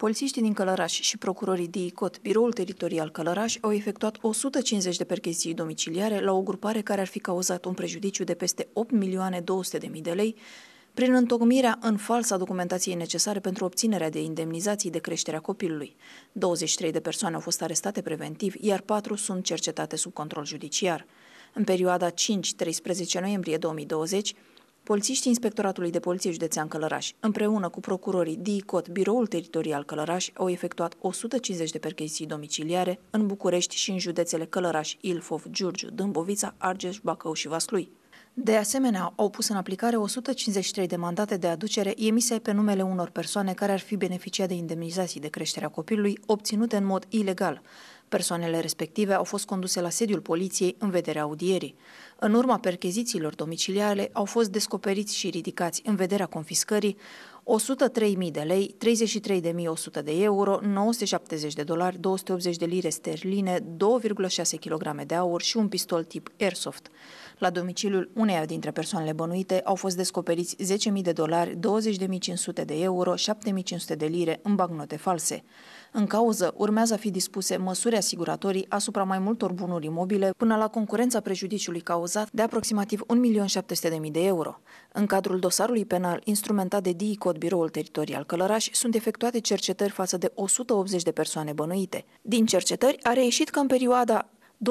Polițiștii din Călăraș și procurorii DICOT, Biroul Teritorial Călăraș, au efectuat 150 de percheziții domiciliare la o grupare care ar fi cauzat un prejudiciu de peste 8.200.000 de lei prin întocmirea în falsa documentației necesare pentru obținerea de indemnizații de creșterea copilului. 23 de persoane au fost arestate preventiv, iar 4 sunt cercetate sub control judiciar. În perioada 5-13 noiembrie 2020, Polițiștii Inspectoratului de Poliție Județean Călăraș, împreună cu procurorii DICOT, Biroul Teritorial Călăraș, au efectuat 150 de percheziții domiciliare în București și în județele Călăraș, Ilfov, Giurgiu, Dâmbovița, Argeș, Bacău și Vaslui. De asemenea, au pus în aplicare 153 de mandate de aducere emise pe numele unor persoane care ar fi beneficiat de indemnizații de creșterea copilului obținute în mod ilegal. Persoanele respective au fost conduse la sediul poliției în vederea audierii. În urma perchezițiilor domiciliare au fost descoperiți și ridicați în vederea confiscării 103.000 de lei, 33.100 de euro, 970 de dolari, 280 de lire sterline, 2,6 kg de aur și un pistol tip Airsoft. La domiciliul uneia dintre persoanele bănuite au fost descoperiți 10.000 de dolari, 20.500 de euro, 7.500 de lire în bagnote false. În cauză urmează a fi dispuse măsuri asiguratorii asupra mai multor bunuri imobile până la concurența prejudiciului cauzat de aproximativ 1.700.000 de euro. În cadrul dosarului penal instrumentat de DICOD Biroul Teritorial Călăraș sunt efectuate cercetări față de 180 de persoane bănuite. Din cercetări a reieșit că în perioada 2017-2020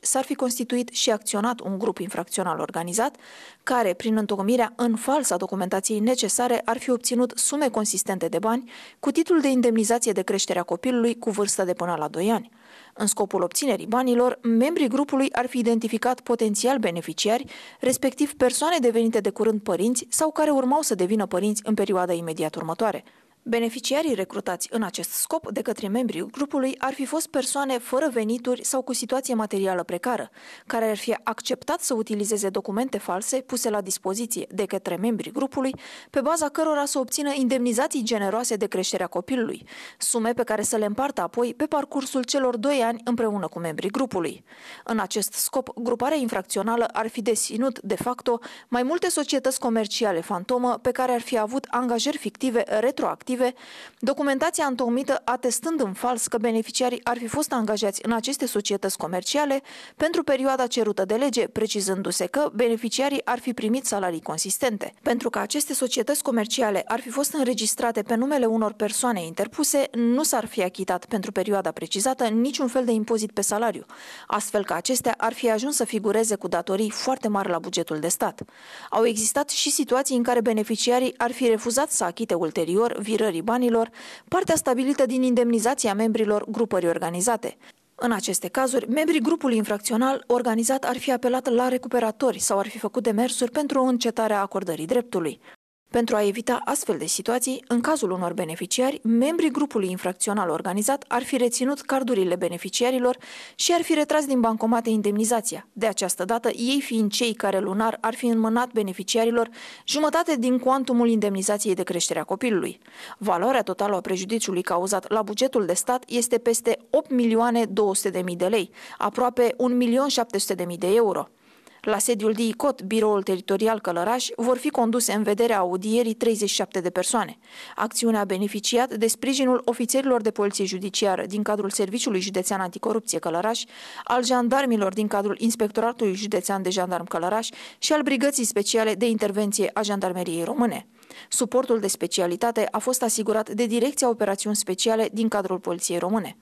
s-ar fi constituit și acționat un grup infracțional organizat care, prin întocmirea în falsa documentației necesare, ar fi obținut sume consistente de bani cu titlul de indemnizație de creștere a copilului cu vârstă de până la 2 ani. În scopul obținerii banilor, membrii grupului ar fi identificat potențial beneficiari, respectiv persoane devenite de curând părinți sau care urmau să devină părinți în perioada imediat următoare. Beneficiarii recrutați în acest scop de către membrii grupului ar fi fost persoane fără venituri sau cu situație materială precară, care ar fi acceptat să utilizeze documente false puse la dispoziție de către membrii grupului, pe baza cărora să obțină indemnizații generoase de creșterea copilului, sume pe care să le împartă apoi pe parcursul celor doi ani împreună cu membrii grupului. În acest scop, gruparea infracțională ar fi deținut, de facto, mai multe societăți comerciale fantomă pe care ar fi avut angajări fictive retroactive respective, documentația întocmită atestând în fals că beneficiarii ar fi fost angajați în aceste societăți comerciale pentru perioada cerută de lege, precizându-se că beneficiarii ar fi primit salarii consistente. Pentru că aceste societăți comerciale ar fi fost înregistrate pe numele unor persoane interpuse, nu s-ar fi achitat pentru perioada precizată niciun fel de impozit pe salariu, astfel că acestea ar fi ajuns să figureze cu datorii foarte mari la bugetul de stat. Au existat și situații în care beneficiarii ar fi refuzat să achite ulterior virări recuperării banilor, partea stabilită din indemnizația membrilor grupării organizate. În aceste cazuri, membrii grupului infracțional organizat ar fi apelat la recuperatori sau ar fi făcut demersuri pentru încetarea acordării dreptului. Pentru a evita astfel de situații, în cazul unor beneficiari, membrii grupului infracțional organizat ar fi reținut cardurile beneficiarilor și ar fi retras din bancomate indemnizația. De această dată, ei fiind cei care lunar ar fi înmânat beneficiarilor jumătate din cuantumul indemnizației de creștere a copilului. Valoarea totală a prejudiciului cauzat la bugetul de stat este peste 8.200.000 de lei, aproape 1.700.000 de euro. La sediul DICOT, biroul teritorial Călăraș, vor fi conduse în vederea audierii 37 de persoane. Acțiunea a beneficiat de sprijinul ofițerilor de poliție judiciară din cadrul Serviciului Județean Anticorupție Călăraș, al jandarmilor din cadrul Inspectoratului Județean de Jandarm Călăraș și al Brigății Speciale de Intervenție a Jandarmeriei Române. Suportul de specialitate a fost asigurat de Direcția Operațiuni Speciale din cadrul Poliției Române.